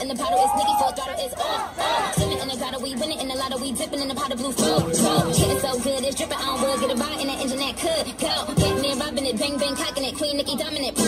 in the bottle, it's Nikki. full throttle, it's all, all. Swimming in the grotto, we winning in the lotto, we dipping in the pot of blue flow, flow. Getting so good, it's dripping on wood, get a bite in the engine that could go. Batman robbing it, bang bang cocking it, Queen Nicki dominant.